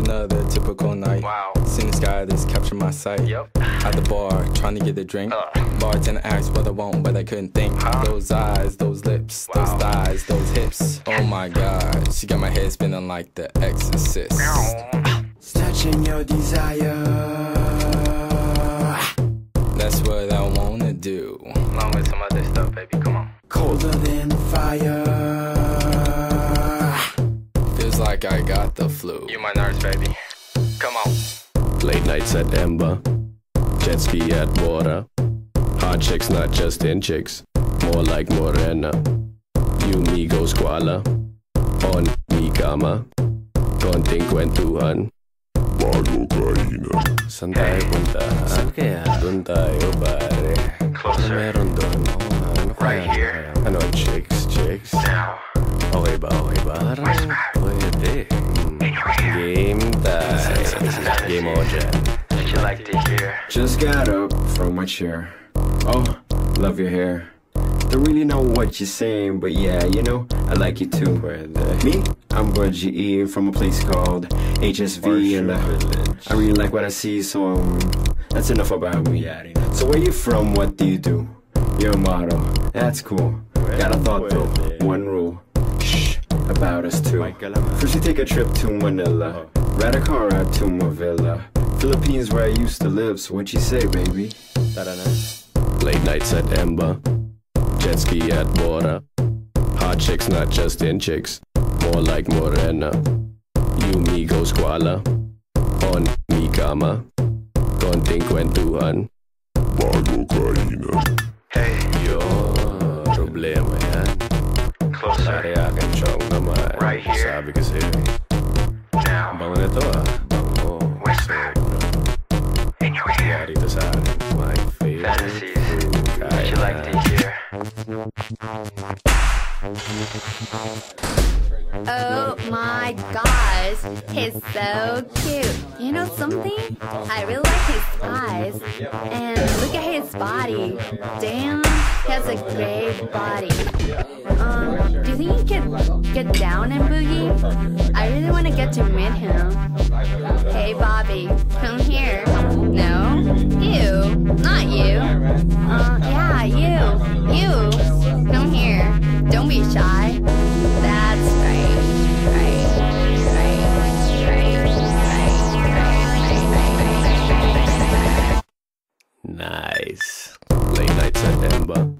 another typical night. Wow. Seen the sky that's captured my sight. Yep. At the bar, trying to get a drink. Uh. Bartender asked what I want, but I couldn't think. Huh? Those eyes, those lips, wow. those thighs, those hips. Oh my god, she got my head spinning like the exorcist. Snatching your desire. Like I got the flu. You my nurse, baby. Come on. Late nights at Ember, jet ski at water. Hot chicks, not just in chicks, more like Morena. You mi go squala, on mi cama. Konting kwentuhan, bago kainan. Saan tayo punta? Saan kaya? Doon tayo, pare. Ano Closer. meron doon? Oh, ano Right kaya? here. Ano, chicks, chicks? Now. Okay ba, okay ba? Parang pwede. Hmm. Game time. Game on, Jan. What you like to hear? Just got up from my chair. Oh, love your hair. Don't really know what you're saying, but yeah, you know, I like you too. Me? I'm Budgie E from a place called HSV, and uh, I really like what I see, so um, that's enough about me. So where you from? What do you do? You're a model. That's cool. Got a thought though. One rule. Shh. About us too. First you take a trip to Manila. Ride a car out to Mavilla. Philippines where I used to live. So what you say, baby? Tara. Late nights at Ember, jet ski at water. Hot chicks, not just in chicks, more like Morena. You me go squala, on mi cama. Konting kwentuhan, bago kainan. Hey. Yo, problema yan. Closer. Pare akin chong naman. Right here. Sabi kasi, Now. bango na to. Bango. Whisper. In your ear. Kaya dito my favorite Fantasies. food. You like to hear? Oh my gosh, he's so cute. You know something? I really like his eyes. And look at his body. Damn, he has a great body. Think he get down and boogie? I really want to get to meet him. Hey Bobby, come here. No? You, not you. Uh, yeah, you. You. Come here. Don't be shy. That's. Nice. Late nights at Ember.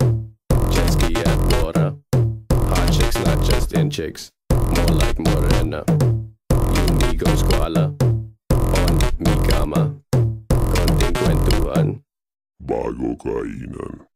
Water. Chicks, not just in chicks. More like Morena. You mi go squala. On mi cama. Konting kwentuhan. Bago kainan.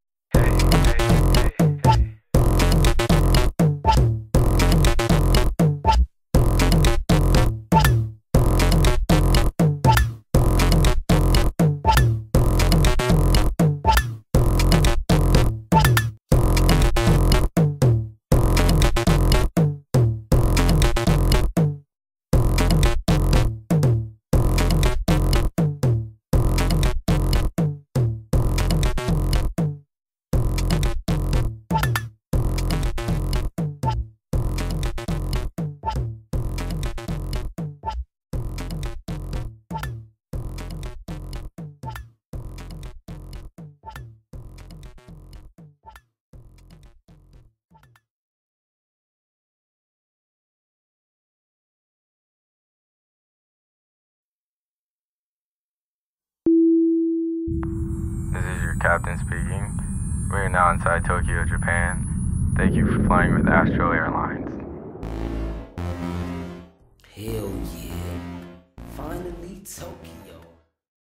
Captain speaking. We are now inside Tokyo, Japan. Thank you for flying with Astro Airlines. Hell yeah. Finally Tokyo.